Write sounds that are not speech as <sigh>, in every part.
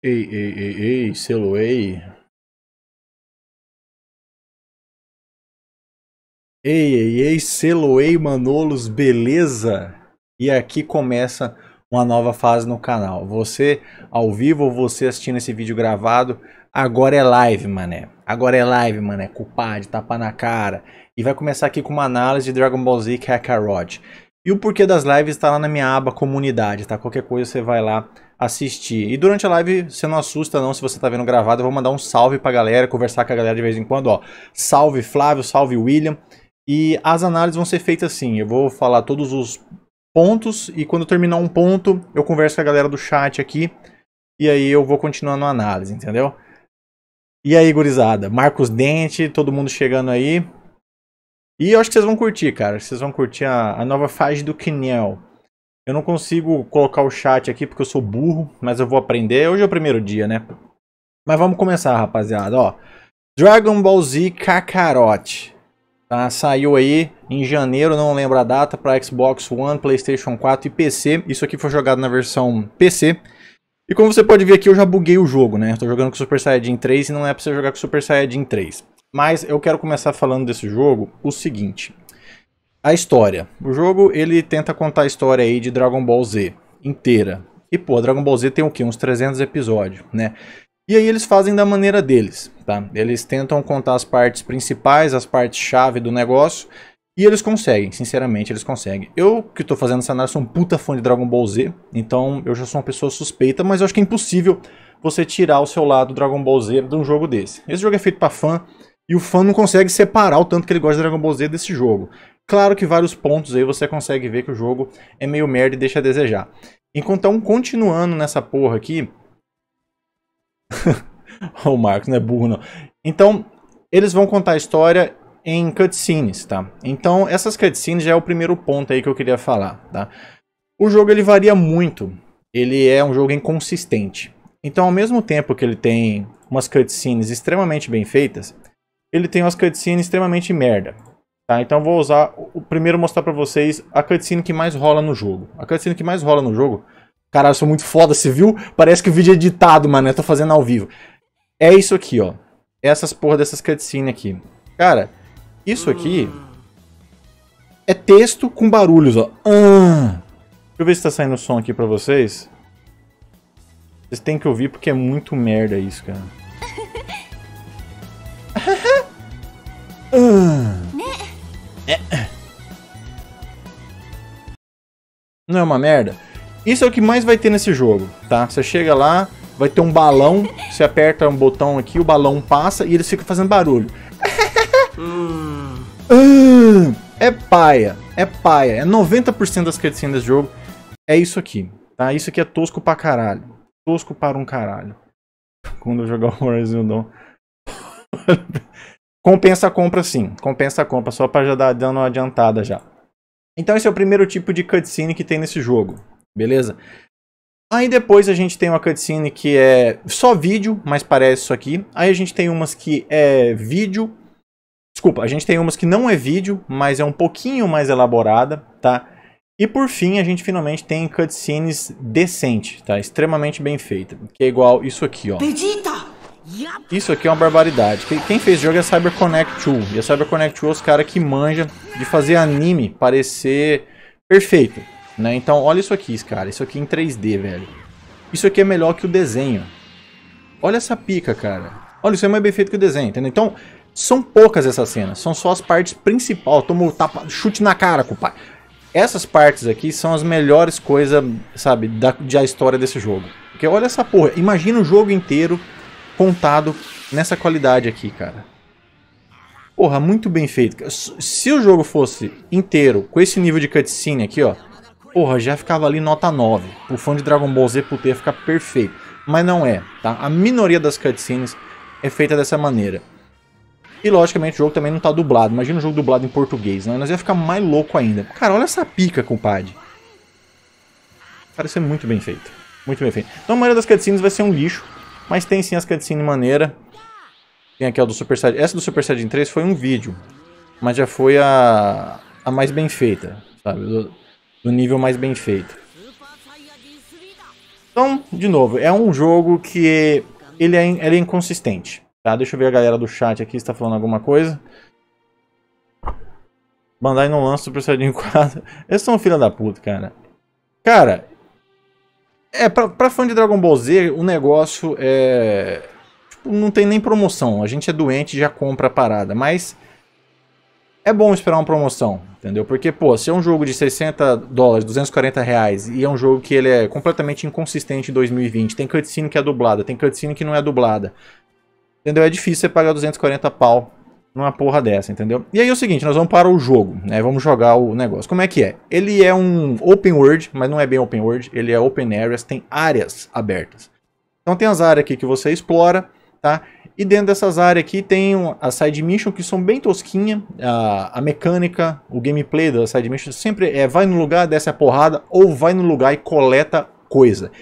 Ei, ei, ei, ei, selo ei. Ei, ei, ei, selo ei, Manolos, beleza? E aqui começa uma nova fase no canal. Você ao vivo ou você assistindo esse vídeo gravado, agora é live, mané. Agora é live, mané. Culpado, tapa na cara. E vai começar aqui com uma análise de Dragon Ball Z Kakarot. E o porquê das lives está lá na minha aba comunidade, tá? Qualquer coisa você vai lá assistir. E durante a live, você não assusta não se você tá vendo gravado, eu vou mandar um salve pra galera, conversar com a galera de vez em quando, ó. Salve Flávio, salve William. E as análises vão ser feitas assim, eu vou falar todos os pontos e quando terminar um ponto, eu converso com a galera do chat aqui e aí eu vou continuando a análise, entendeu? E aí, gurizada, Marcos Dente, todo mundo chegando aí. E eu acho que vocês vão curtir, cara. Vocês vão curtir a, a nova fase do Kinel. Eu não consigo colocar o chat aqui porque eu sou burro, mas eu vou aprender. Hoje é o primeiro dia, né? Mas vamos começar, rapaziada. Ó, Dragon Ball Z Kakarot. Tá? Saiu aí em janeiro, não lembro a data, para Xbox One, PlayStation 4 e PC. Isso aqui foi jogado na versão PC. E como você pode ver aqui, eu já buguei o jogo, né? Estou jogando com Super Saiyajin 3 e não é para você jogar com Super Saiyajin 3. Mas eu quero começar falando desse jogo o seguinte a história. O jogo ele tenta contar a história aí de Dragon Ball Z inteira. E pô, Dragon Ball Z tem o quê? Uns 300 episódios, né? E aí eles fazem da maneira deles, tá? Eles tentam contar as partes principais, as partes chave do negócio, e eles conseguem, sinceramente, eles conseguem. Eu que tô fazendo essa análise sou um puta fã de Dragon Ball Z, então eu já sou uma pessoa suspeita, mas eu acho que é impossível você tirar o seu lado Dragon Ball Z de um jogo desse. Esse jogo é feito para fã, e o fã não consegue separar o tanto que ele gosta de Dragon Ball Z desse jogo. Claro que vários pontos aí você consegue ver que o jogo é meio merda e deixa a desejar. Então, continuando nessa porra aqui. <laughs> o Marcos não é burro, não. Então, eles vão contar a história em cutscenes, tá? Então, essas cutscenes já é o primeiro ponto aí que eu queria falar, tá? O jogo ele varia muito. Ele é um jogo inconsistente. Então, ao mesmo tempo que ele tem umas cutscenes extremamente bem feitas, ele tem umas cutscenes extremamente merda. Tá, então vou usar o primeiro mostrar pra vocês a cutscene que mais rola no jogo. A cutscene que mais rola no jogo. Caralho, eu sou muito foda, você viu? Parece que o vídeo é editado, mano. Eu tô fazendo ao vivo. É isso aqui, ó. Essas porra dessas cutscenes aqui. Cara, isso aqui é texto com barulhos, ó. Ah. Deixa eu ver se tá saindo som aqui pra vocês. Vocês têm que ouvir porque é muito merda isso, cara. <laughs> ah. É. Não é uma merda? Isso é o que mais vai ter nesse jogo, tá? Você chega lá, vai ter um balão, você aperta um botão aqui, o balão passa e eles ficam fazendo barulho. Hum. é paia, é paia. É 90% das cutscenes desse jogo é isso aqui, tá? Isso aqui é tosco pra caralho. Tosco para um caralho. Quando eu jogar o Horizon Dawn. <laughs> Compensa a compra sim, compensa a compra, só para já dar dando uma adiantada já. Então esse é o primeiro tipo de cutscene que tem nesse jogo, beleza? Aí depois a gente tem uma cutscene que é só vídeo, mas parece isso aqui. Aí a gente tem umas que é vídeo. Desculpa, a gente tem umas que não é vídeo, mas é um pouquinho mais elaborada, tá? E por fim, a gente finalmente tem cutscenes decente, tá? Extremamente bem feita, que é igual isso aqui, ó. Vegeta! Isso aqui é uma barbaridade. Quem fez o jogo é a CyberConnect 2. E a CyberConnect 2 é os caras que manja de fazer anime parecer perfeito. Né? Então, olha isso aqui, cara. Isso aqui em 3D, velho. Isso aqui é melhor que o desenho. Olha essa pica, cara. Olha, isso é mais bem feito que o desenho, entendeu? Então, são poucas essas cenas. São só as partes principais. Toma tapa, chute na cara, compadre. Essas partes aqui são as melhores coisas, sabe, da, da história desse jogo. Porque olha essa porra. Imagina o jogo inteiro contado nessa qualidade aqui, cara. Porra, muito bem feito. Se o jogo fosse inteiro, com esse nível de cutscene aqui, ó. Porra, já ficava ali nota 9. O fã de Dragon Ball Z puder ficar perfeito. Mas não é, tá? A minoria das cutscenes é feita dessa maneira. E logicamente o jogo também não tá dublado. Imagina o jogo dublado em português, né? Nós ia ficar mais louco ainda. Cara, olha essa pica, compadre. Parece muito bem feito. Muito bem feito. Então a maioria das cutscenes vai ser um lixo. Mas tem sim as cutscenes maneira. Tem aqui a do Super Saiyajin. Essa do Super Saiyajin 3 foi um vídeo. Mas já foi a, a mais bem feita, sabe? Do, do nível mais bem feito. Então, de novo, é um jogo que ele é, ele é inconsistente. Tá? Deixa eu ver a galera do chat aqui se tá falando alguma coisa. Bandai não lança Super Saiyajin <laughs> 4. Eles são filha da puta, cara. Cara, é, pra, pra fã de Dragon Ball Z, o negócio é... Tipo, não tem nem promoção. A gente é doente e já compra a parada. Mas é bom esperar uma promoção, entendeu? Porque, pô, se é um jogo de 60 dólares, 240 reais, e é um jogo que ele é completamente inconsistente em 2020, tem cutscene que é dublada, tem cutscene que não é dublada, entendeu? É difícil você pagar 240 pau numa porra dessa, entendeu? E aí é o seguinte, nós vamos para o jogo, né? Vamos jogar o negócio. Como é que é? Ele é um open world, mas não é bem open world, ele é open areas, tem áreas abertas. Então tem as áreas aqui que você explora, tá? E dentro dessas áreas aqui tem as side mission que são bem tosquinha, a, a mecânica, o gameplay da side mission sempre é vai no lugar, desce a porrada, ou vai no lugar e coleta coisa.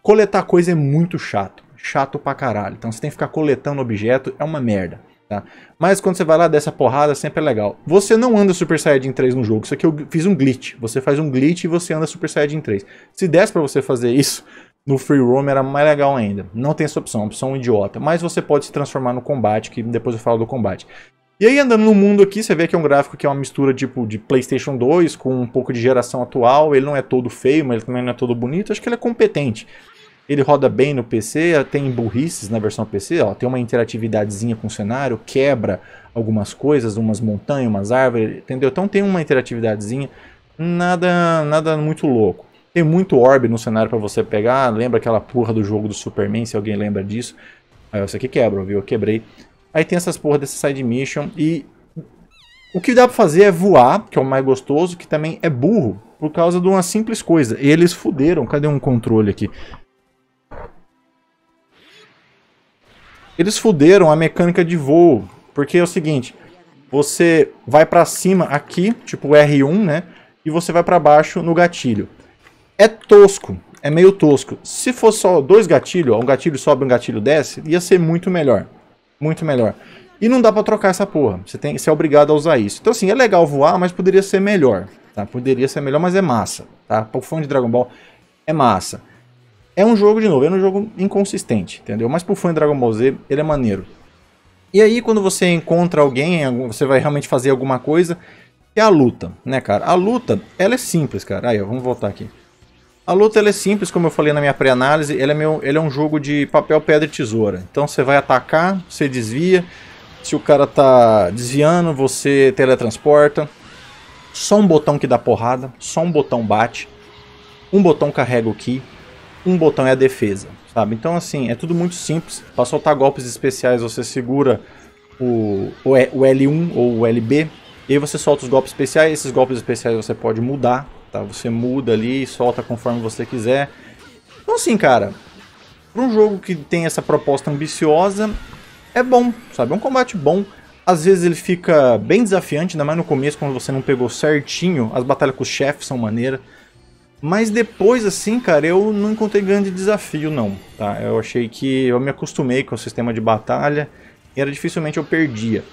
Coletar coisa é muito chato, chato pra caralho. Então você tem que ficar coletando objeto, é uma merda. Tá? Mas quando você vai lá dessa porrada, sempre é legal. Você não anda Super Saiyajin 3 no jogo, isso aqui eu fiz um glitch. Você faz um glitch e você anda Super Saiyajin 3. Se desse pra você fazer isso, no Free Roam era mais legal ainda. Não tem essa opção, opção idiota. Mas você pode se transformar no combate, que depois eu falo do combate. E aí andando no mundo aqui, você vê que é um gráfico que é uma mistura tipo de Playstation 2 com um pouco de geração atual. Ele não é todo feio, mas ele também não é todo bonito. Acho que ele é competente. Ele roda bem no PC, tem burrices na versão PC, ó, tem uma interatividadezinha com o cenário, quebra algumas coisas, umas montanhas, umas árvores, entendeu? Então tem uma interatividadezinha, nada, nada muito louco. Tem muito orb no cenário para você pegar, lembra aquela porra do jogo do Superman, se alguém lembra disso. Aí você aqui quebra, viu? Eu quebrei. Aí tem essas porra desse side mission e o que dá pra fazer é voar, que é o mais gostoso, que também é burro, por causa de uma simples coisa. Eles fuderam, cadê um controle aqui? Eles fuderam a mecânica de voo, porque é o seguinte, você vai para cima aqui, tipo R1, né? E você vai para baixo no gatilho. É tosco, é meio tosco. Se fosse só dois gatilhos, um gatilho sobe, um gatilho desce, ia ser muito melhor. Muito melhor. E não dá pra trocar essa porra. Você, tem, você é obrigado a usar isso. Então assim, é legal voar, mas poderia ser melhor. Tá? Poderia ser melhor, mas é massa. Tá? Para o fã de Dragon Ball, é massa. É um jogo, de novo, é um jogo inconsistente, entendeu? Mas pro fã de Dragon Ball Z, ele é maneiro. E aí, quando você encontra alguém, você vai realmente fazer alguma coisa, é a luta, né, cara? A luta, ela é simples, cara. Aí, ó, vamos voltar aqui. A luta, ela é simples, como eu falei na minha pré-análise, ele, é meu, é um jogo de papel, pedra e tesoura. Então, você vai atacar, você desvia, se o cara tá desviando, você teletransporta. Só um botão que dá porrada, só um botão bate, um botão carrega o Ki, um botão é a defesa, sabe? Então, assim, é tudo muito simples. Para soltar golpes especiais, você segura o, o L1 ou o LB, e aí você solta os golpes especiais. Esses golpes especiais você pode mudar, tá? Você muda ali e solta conforme você quiser. Então, assim, cara, para um jogo que tem essa proposta ambiciosa, é bom, sabe? É um combate bom. Às vezes ele fica bem desafiante, ainda mais no começo, quando você não pegou certinho. As batalhas com os chefes são maneiras. Mas depois, assim, cara, eu não encontrei grande desafio, não. Tá? Eu achei que eu me acostumei com o sistema de batalha e era dificilmente eu perdia.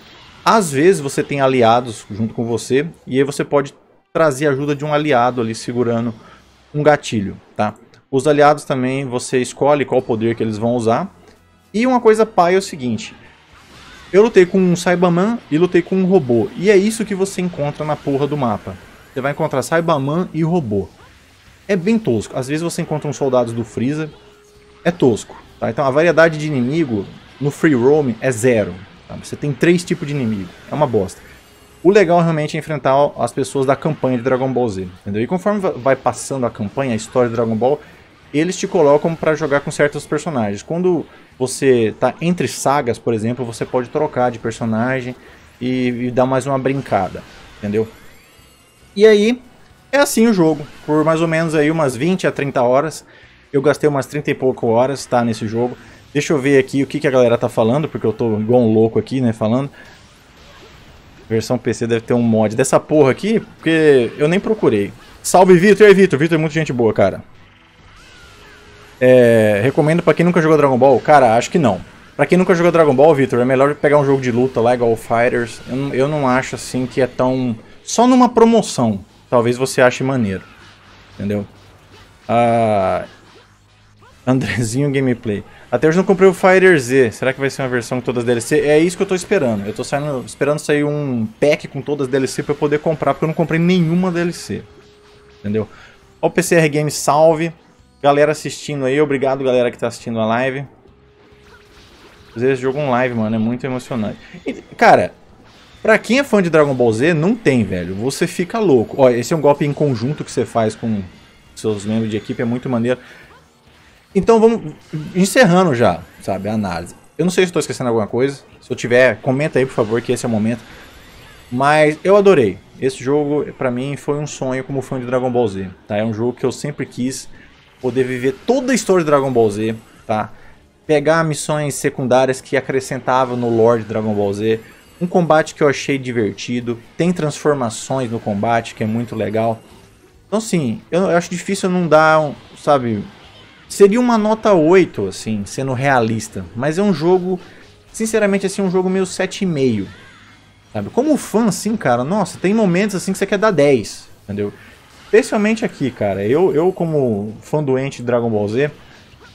Às vezes você tem aliados junto com você e aí você pode trazer ajuda de um aliado ali segurando um gatilho, tá? Os aliados também você escolhe qual poder que eles vão usar. E uma coisa pai é o seguinte, eu lutei com um Cyberman e lutei com um robô. E é isso que você encontra na porra do mapa. Você vai encontrar Cyberman e robô é bem tosco. Às vezes você encontra uns soldados do Freeza, é tosco. Tá? Então a variedade de inimigo no free roam é zero. Tá? Você tem três tipos de inimigo, é uma bosta. O legal realmente é enfrentar as pessoas da campanha de Dragon Ball Z, entendeu? E conforme vai passando a campanha, a história de Dragon Ball, eles te colocam para jogar com certos personagens. Quando você tá entre sagas, por exemplo, você pode trocar de personagem e, e dar mais uma brincada, entendeu? E aí, é assim o jogo, por mais ou menos aí umas 20 a 30 horas. Eu gastei umas 30 e pouco horas, tá, nesse jogo. Deixa eu ver aqui o que, que a galera tá falando, porque eu tô igual um louco aqui, né, falando. Versão PC deve ter um mod dessa porra aqui, porque eu nem procurei. Salve Vitor, e aí Vitor, Vitor é muita gente boa, cara. É, recomendo pra quem nunca jogou Dragon Ball? Cara, acho que não. Pra quem nunca jogou Dragon Ball, Vitor, é melhor pegar um jogo de luta lá, igual o Fighters. Eu, eu não acho assim que é tão... Só numa promoção, talvez você ache maneiro. Entendeu? Ah, Andrezinho Gameplay. Até hoje não comprei o Fighter Z. Será que vai ser uma versão com todas as DLC? É isso que eu tô esperando. Eu tô saindo, esperando sair um pack com todas as DLC pra eu poder comprar, porque eu não comprei nenhuma DLC. Entendeu? Ó o PCR Game salve. Galera assistindo aí, obrigado galera que tá assistindo a live. Fazer esse jogo um live, mano, é muito emocionante. E, cara, pra quem é fã de Dragon Ball Z, não tem, velho. Você fica louco. Ó, esse é um golpe em conjunto que você faz com seus membros de equipe, é muito maneiro. Então vamos encerrando já, sabe, a análise. Eu não sei se estou esquecendo alguma coisa. Se eu tiver, comenta aí, por favor, que esse é o momento. Mas eu adorei. Esse jogo, para mim, foi um sonho como fã de Dragon Ball Z. Tá? É um jogo que eu sempre quis poder viver toda a história de Dragon Ball Z. Tá? Pegar missões secundárias que acrescentavam no lore de Dragon Ball Z. Um combate que eu achei divertido. Tem transformações no combate, que é muito legal. Então, assim, eu acho difícil não dar, um, sabe, Seria uma nota 8, assim, sendo realista. Mas é um jogo, sinceramente, assim, um jogo meio 7,5. Sabe? Como fã, assim, cara, nossa, tem momentos assim que você quer dar 10, entendeu? Especialmente aqui, cara. Eu, eu como fã doente de Dragon Ball Z,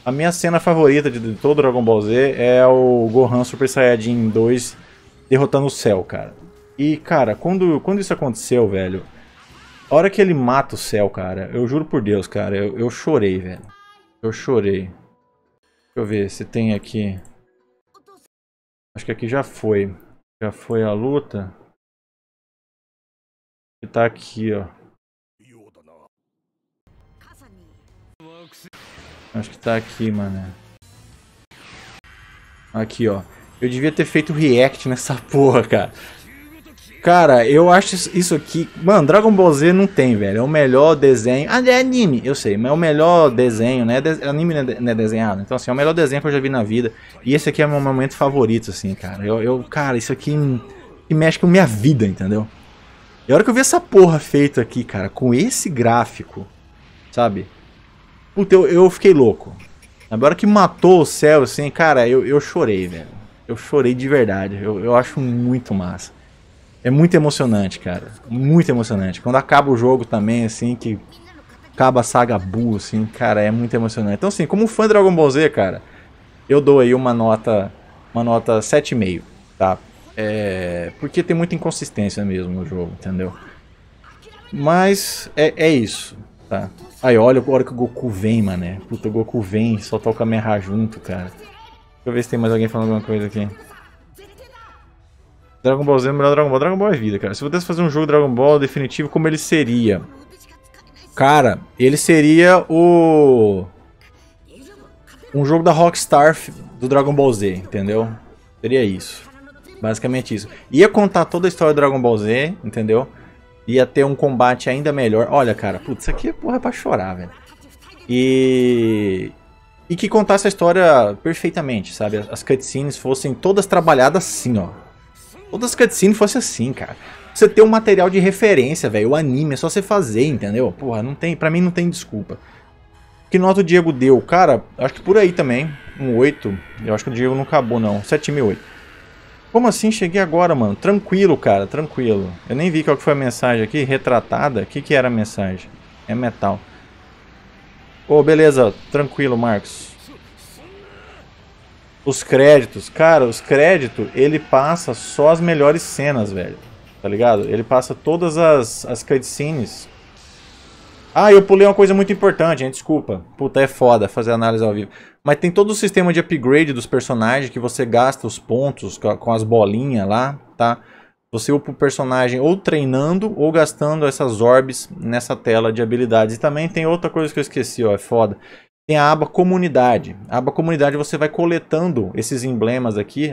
a minha cena favorita de, todo Dragon Ball Z é o Gohan Super Saiyajin 2 derrotando o Cell, cara. E, cara, quando, quando isso aconteceu, velho, a hora que ele mata o Cell, cara, eu juro por Deus, cara, eu, eu chorei, velho. Eu chorei. Deixa eu ver se tem aqui. Acho que aqui já foi. Já foi a luta. E tá aqui, ó. Acho que tá aqui, mano. Aqui, ó. Eu devia ter feito react nessa <laughs> porra, cara. Cara, eu acho isso aqui. Mano, Dragon Ball Z não tem, velho. É o melhor desenho. Ah, é anime, eu sei, mas é o melhor desenho, né? De... Anime não é desenhado. Então, assim, é o melhor desenho que eu já vi na vida. E esse aqui é o meu momento favorito, assim, cara. Eu, eu cara, isso aqui me mexe com minha vida, entendeu? E a hora que eu vi essa porra feita aqui, cara, com esse gráfico, sabe? Puta, eu, eu fiquei louco. Agora que matou o céu, assim, cara, eu, eu chorei, velho. Eu chorei de verdade. Eu, eu acho muito massa. É muito emocionante, cara. Muito emocionante. Quando acaba o jogo também, assim, que acaba a saga Buu, assim, cara, é muito emocionante. Então, assim, como fã de Dragon Ball Z, cara, eu dou aí uma nota, uma nota 7,5, tá? É, porque tem muita inconsistência mesmo no jogo, entendeu? Mas é, é isso, tá? Aí, olha a hora que o Goku vem, mané. Puta, o Goku vem, solta o Kamehameha junto, cara. Eu ver se tem mais alguém falando alguma coisa aqui. Dragon Ball Z é o melhor Dragon Ball. Dragon Ball é vida, cara. Se eu pudesse fazer um jogo Dragon Ball definitivo, como ele seria? Cara, ele seria o... Um jogo da Rockstar do Dragon Ball Z, entendeu? Seria isso. Basicamente isso. Ia contar toda a história do Dragon Ball Z, entendeu? Ia ter um combate ainda melhor. Olha, cara, putz, isso aqui porra, é pra chorar, velho. E... E que contasse a história perfeitamente, sabe? As cutscenes fossem todas trabalhadas assim, ó Todas as cutscenes fossem assim, cara. Você ter um material de referência, velho. O anime é só você fazer, entendeu? Porra, não tem, pra mim não tem desculpa. Que nota o Diego deu? Cara, acho que por aí também. Um 8. Eu acho que o Diego não acabou, não. 7.008. Como assim? Cheguei agora, mano. Tranquilo, cara. Tranquilo. Eu nem vi qual que foi a mensagem aqui. Retratada. O que, que era a mensagem? É metal. Ô, oh, beleza. Tranquilo, Marcos. Os créditos, cara, os créditos, ele passa só as melhores cenas, velho. Tá ligado? Ele passa todas as, as cutscenes. Ah, eu pulei uma coisa muito importante, gente, desculpa. Puta, é foda fazer análise ao vivo. Mas tem todo o sistema de upgrade dos personagens que você gasta os pontos com as bolinhas lá, tá? Você upa o personagem ou treinando ou gastando essas orbes nessa tela de habilidades. E também tem outra coisa que eu esqueci, ó, é foda tem a aba comunidade. A aba comunidade você vai coletando esses emblemas aqui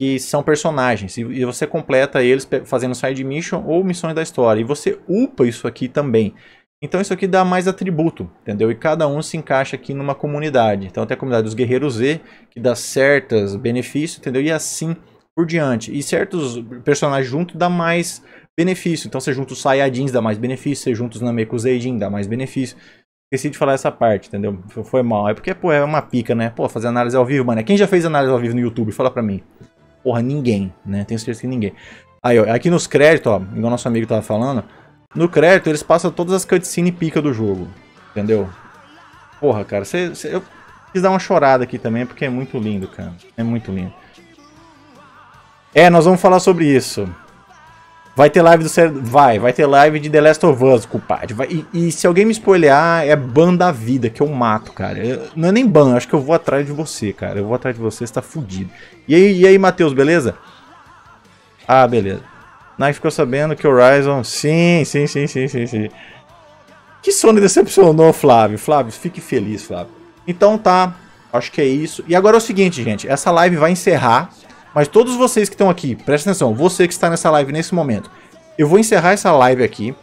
que são personagens e você completa eles fazendo side mission ou missões da história e você upa isso aqui também. Então isso aqui dá mais atributo, entendeu? E cada um se encaixa aqui numa comunidade. Então tem a comunidade dos guerreiros Z, que dá certos benefícios, entendeu? E assim por diante. E certos personagens juntos dá mais benefício. Então você junta os Saiyajins dá mais benefício, você junta os Namekuseijin dá mais benefício. Esqueci de falar essa parte, entendeu? Foi mal. É porque, pô, é uma pica, né? Pô, fazer análise ao vivo, mano. Quem já fez análise ao vivo no YouTube? Fala pra mim. Porra, ninguém, né? Tenho certeza que ninguém. Aí, ó, aqui nos créditos, ó, igual nosso amigo tava falando, no crédito eles passam todas as cutscenes pica do jogo, entendeu? Porra, cara, você, eu, Quis dar uma chorada aqui também, porque é muito lindo, cara. É muito lindo. É, nós vamos falar sobre isso. Vai ter live do Vai, vai ter live de The Last of Us, culpado. Vai... E, e, se alguém me spoilear, é ban da vida, que eu mato, cara. Eu... não é nem ban, acho que eu vou atrás de você, cara. Eu vou atrás de você, você tá fudido. E aí, e aí Matheus, beleza? Ah, beleza. Nike ficou sabendo que Horizon. Sim, sim, sim, sim, sim, sim. Que Sony decepcionou, Flávio. Flávio, fique feliz, Flávio. Então tá, acho que é isso. E agora é o seguinte, gente. Essa live vai encerrar. Mas todos vocês que estão aqui, presta atenção, você que está nessa live nesse momento, eu vou encerrar essa live aqui,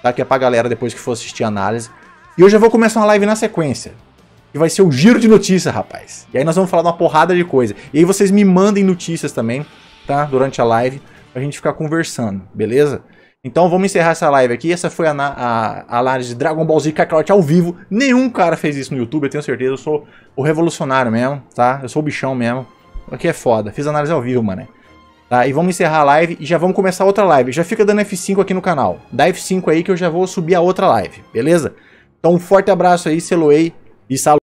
tá? Que é pra galera depois que for assistir a análise. E eu já vou começar uma live na sequência. Que vai ser o giro de notícias, rapaz. E aí nós vamos falar de uma porrada de coisa. E aí vocês me mandem notícias também, tá? Durante a live, pra gente ficar conversando, beleza? Então vamos encerrar essa live aqui. Essa foi a, a, a análise de Dragon Ball Z Kakarot ao vivo. Nenhum cara fez isso no YouTube, eu tenho certeza. Eu sou o revolucionário mesmo, tá? Eu sou o bichão mesmo. Aqui é foda. Fiz análise ao vivo, mano. Tá? E vamos encerrar a live e já vamos começar outra live. Já fica dando F5 aqui no canal. Dá F5 aí que eu já vou subir a outra live, beleza? Então um forte abraço aí, Celoei e saludos.